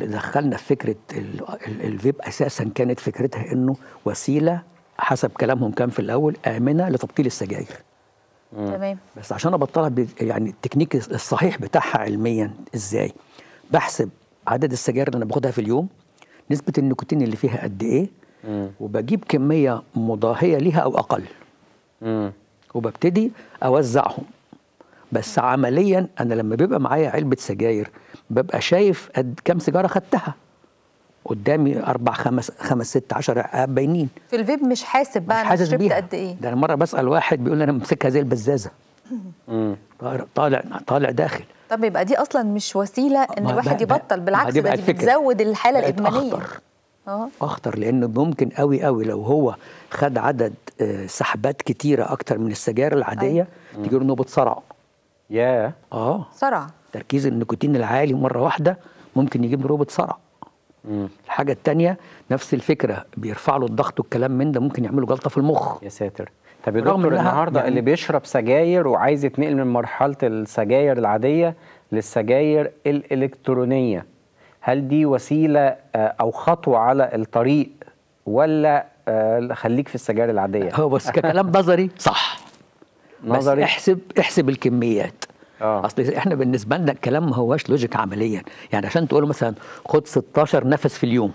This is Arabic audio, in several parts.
اللي دخلنا في فكرة ال- ال- الفيب أساسا كانت فكرتها إنه وسيلة حسب كلامهم كان في الأول آمنة لتبطيل السجاير. تمام. بس عشان أبطلها يعني التكنيك الصحيح بتاعها علميا إزاي؟ بحسب عدد السجاير اللي أنا باخدها في اليوم نسبة النيكوتين اللي فيها قد إيه وبجيب كمية مضاهية ليها أو أقل. مم. وببتدي أوزعهم. بس عمليا أنا لما بيبقى معايا علبة سجاير ببقى شايف قد كام سيجارة خدتها. قدامي أربع خمس خمس ست عشر باينين. في الفيب مش حاسب بقى مش أنا شربت بيها. قد إيه. ده أنا مرة بسأل واحد بيقول لي أنا ممسكها زي البزازة. طالع طالع داخل. طب يبقى دي أصلا مش وسيلة إن الواحد يبطل بالعكس ده دي. بتزود الحالة الإدمانية. أخطر. أه. أخطر لأنه ممكن قوي قوي لو هو خد عدد آه، سحبات كتيرة أكتر من السجاير العادية تجي له نوبة صرع. يا آه. صرع. تركيز النيكوتين العالي مرة واحدة ممكن يجيب له نوبه صرع. مم. الحاجة الثانية نفس الفكرة بيرفع له الضغط والكلام من ده ممكن يعمله جلطة في المخ. يا ساتر. طب يا رغم دكتور النهارده يعني- اللي بيشرب سجاير وعايز يتنقل من مرحلة السجاير العادية للسجاير الإلكترونية هل دي وسيلة آه، أو خطوة على الطريق ولا آه، خليك في السجاير العادية؟ هو بس ككلام نظري صح. بس نظري. احسب احسب الكميات. آه. أصل إحنا بالنسبة لنا الكلام ما هواش لوجيك عمليا. يعني عشان تقول مثلا خد 16 نفس في اليوم.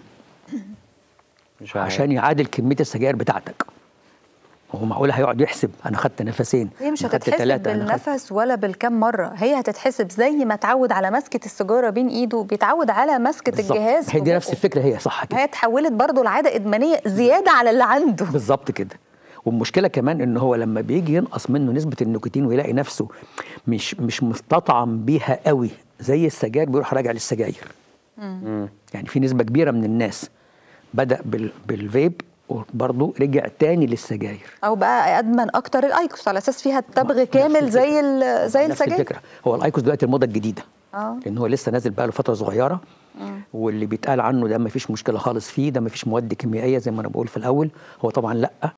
مش عارف. عشان يعادل كمية السجاير بتاعتك. هو معقول هيقعد يحسب؟ أنا خدت نفسين هي مش هتتحسب بالنفس ولا بالكم مرة. هي هتتحسب زي ما اتعود على مسكة السيجاره بين إيده بيتعود على مسكة بالظبط. الجهاز هي دي نفس. الفكرة هي صح كده. هي اتحولت برضه لعادة إدمانية زيادة على اللي عنده. بالظبط كده. والمشكلة كمان إن هو لما بيجي ينقص منه نسبة النيكوتين ويلاقي نفسه مش مش مستطعم بيها قوي زي السجاير بيروح راجع للسجاير. مم. يعني في نسبة كبيرة من الناس بدأ بال بالفيب وبرضه رجع تاني للسجاير. أو بقى أدمن أكتر الأيكوس على أساس فيها التبغ كامل زي ال- زي نفس السجاير؟ الفكرة. هو الأيكوس دلوقتي الموضة الجديدة. آه. لأن هو لسه نازل بقى له فترة صغيرة. واللي بيتقال عنه ده ما فيش مشكلة خالص فيه ده ما فيش مواد كيميائية زي ما أنا بقول في الأول. هو طبعا لأ.